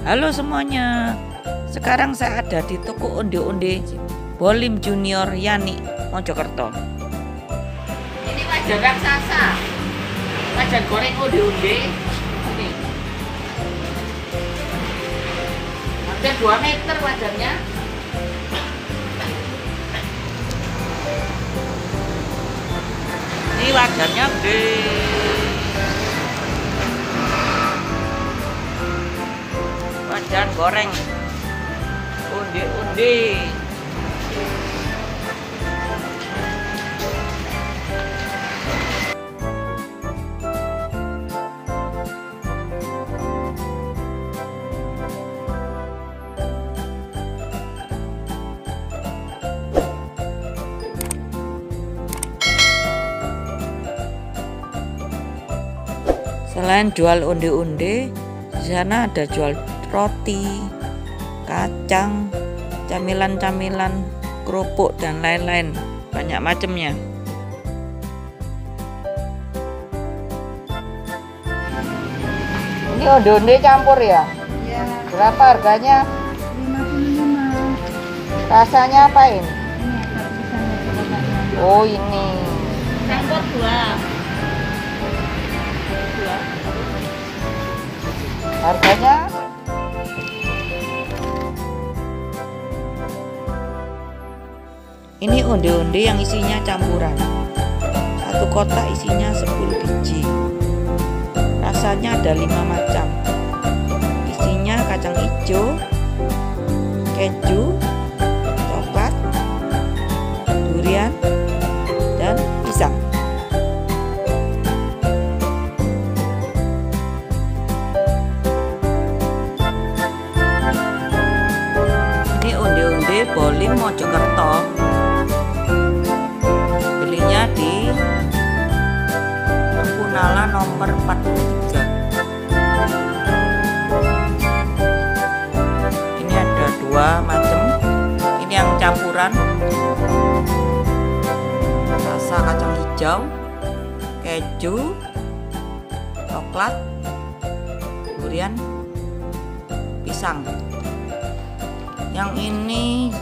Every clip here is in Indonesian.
Halo semuanya. Sekarang saya ada di toko onde-onde Bolim Junior Yani Mojokerto. Ini wajan raksasa Wajan goreng onde-onde. Hampir 2 meter wajannya Ini wajannya gede wajan goreng. Undi-undi. Selain jual undi-undi, di sana ada jual roti, kacang, camilan-camilan, kerupuk dan lain-lain. Banyak macamnya. Ini onde-onde campur ya? Ya, Berapa harganya? 55. Rasanya apa ini? Oh ini. Campur dua. Harganya? Ini onde-onde yang isinya campuran. Satu kotak isinya 10 biji. Rasanya ada lima macam. Isinya kacang hijau, nomor 43. Ini ada dua macam. Ini yang campuran. Rasa kacang hijau, keju, coklat, durian, pisang yang ini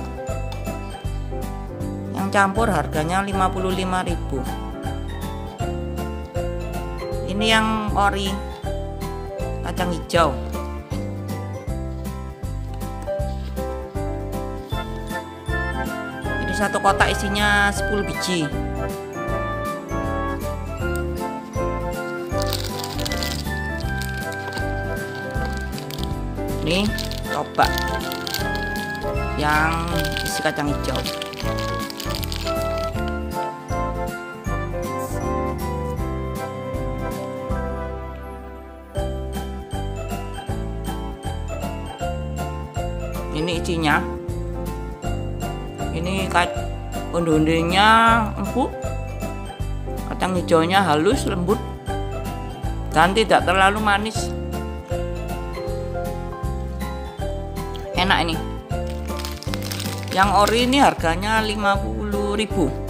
yang campur harganya 55.000 ini yang ori kacang hijau ini satu kotak isinya 10 biji ini coba yang isi kacang hijau. Ini isinya. Ini onde-ondenya empuk. Kacang hijaunya halus, lembut. Dan tidak terlalu manis. Enak ini. Yang ori ini harganya 50.000.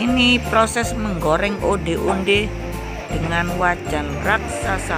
Ini proses menggoreng onde-onde dengan wajan raksasa.